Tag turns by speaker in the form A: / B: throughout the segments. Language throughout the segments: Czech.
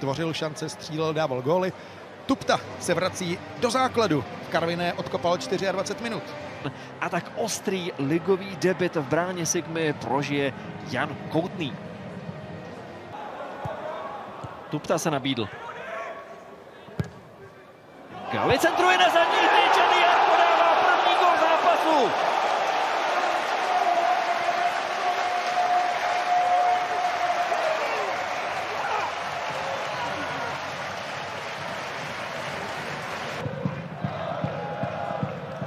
A: tvořil šance, střílel, dával góly. Tupta se vrací do základu. Karviné odkopal 24 minut.
B: A tak ostrý ligový debit v bráně Sigmy prožije Jan Koutný. Tupta se nabídl. Gali centruje na zadní a Dian podává první gol zápasu.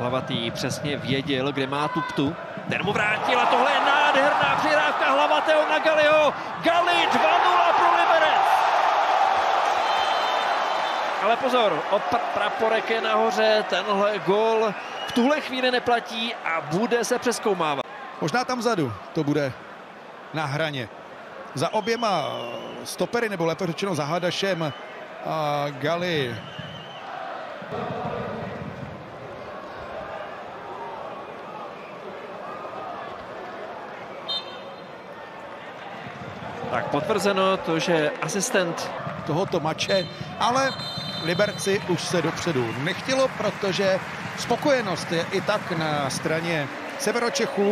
B: Hlavatý přesně věděl, kde má Tuptu. Ten mu vrátil a tohle je nádherná přihrávka Hlavatého na Galiho. Gali 2-0 pro Liberec. Ale pozor, opr praporek je nahoře, tenhle gol v tuhle chvíli neplatí a bude se přeskoumávat.
A: Možná tam vzadu to bude na hraně. Za oběma stopery, nebo lépe řečeno za Hadašem a Gali.
B: Tak potvrzeno to, že asistent
A: tohoto mače, ale Liberci už se dopředu nechtělo, protože spokojenost je i tak na straně Severočechů.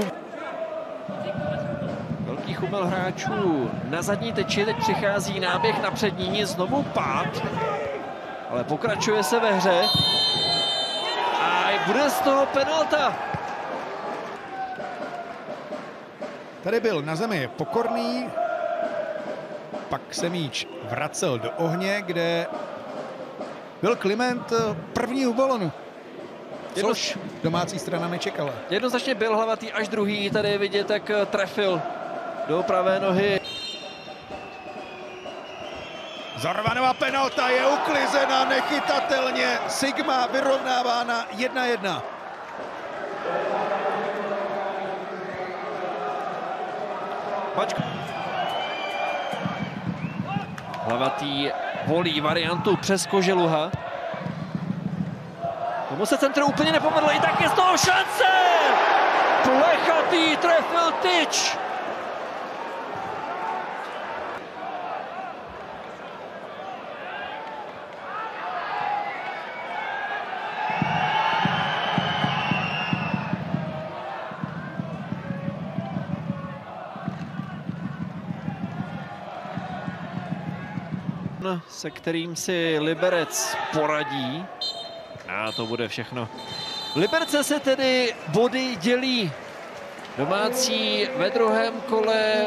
B: Velký chumel hráčů na zadní teči, teď přichází náběh na přední, znovu pád, ale pokračuje se ve hře. A bude z toho penalta.
A: Tady byl na zemi pokorný, pak se míč vracel do ohně, kde byl Kliment první u balonu. Což domácí strana nečekala.
B: Jednoznačně byl hlavatý až druhý, tady je vidět, jak trefil do pravé nohy.
A: Zorvanová penalta je uklizena nechytatelně. Sigma vyrovnává na 1-1.
B: Pačka. Hlavatý volí variantu přes Koželuha. Tomu se centru úplně nepovedlo, i tak je z toho šance! Plechatý trefil tyč! Se kterým si Liberec poradí. A to bude všechno. Liberce se tedy body dělí. Domácí ve druhém kole